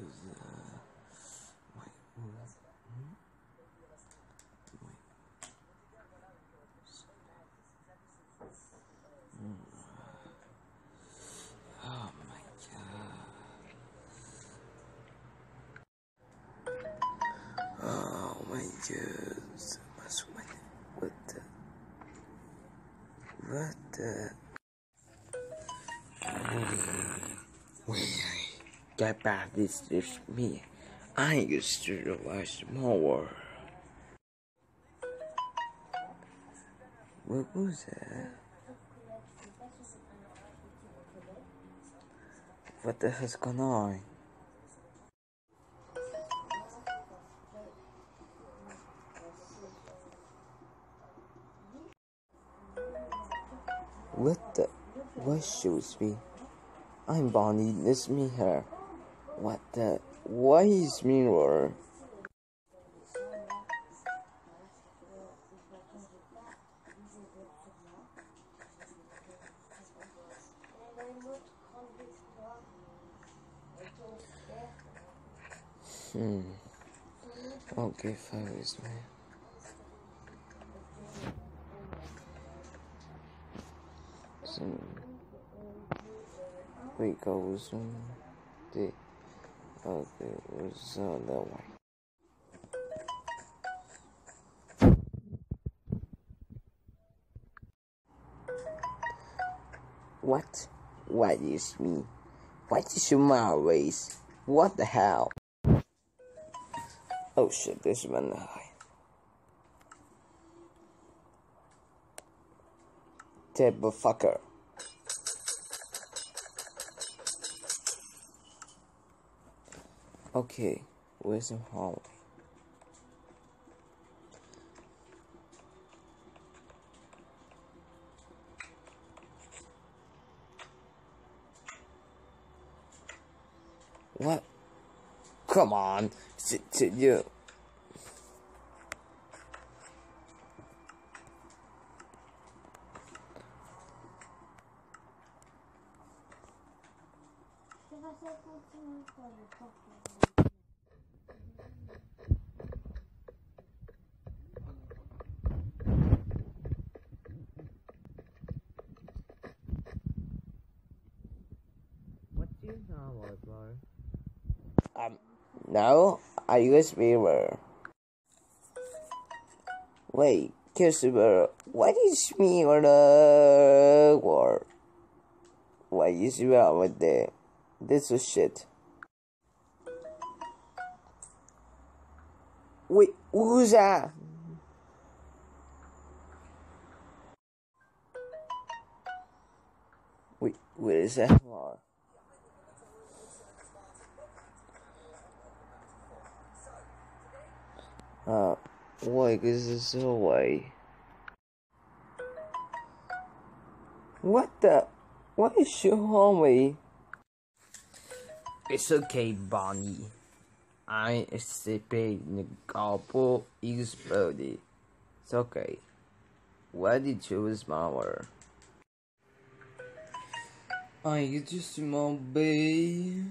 uh, Oh my god. Oh my god. What the? What the? Back, this is me. I used to realize more. What was that? What the hell's going on? What the? What shows me? I'm Bonnie. This me here. What the? Why is mirror? Hmm. Okay, with me. So we go some the okay was uh, that one. What? What is me? What is my race? What the hell? Oh shit, this is my high. Table fucker. Okay, where's the hallway? What? Come on, sit to you. Um, no, I use mirror. Wait, Christopher, what is me mirror word? What is wrong with the this is shit? Wait, who's that? Wait, where is that? Uh, why is this away? What the? What is your homie? It's okay, Bonnie. I escaped the couple exploded. It's okay. Why did you choose Mauer? I just small babe.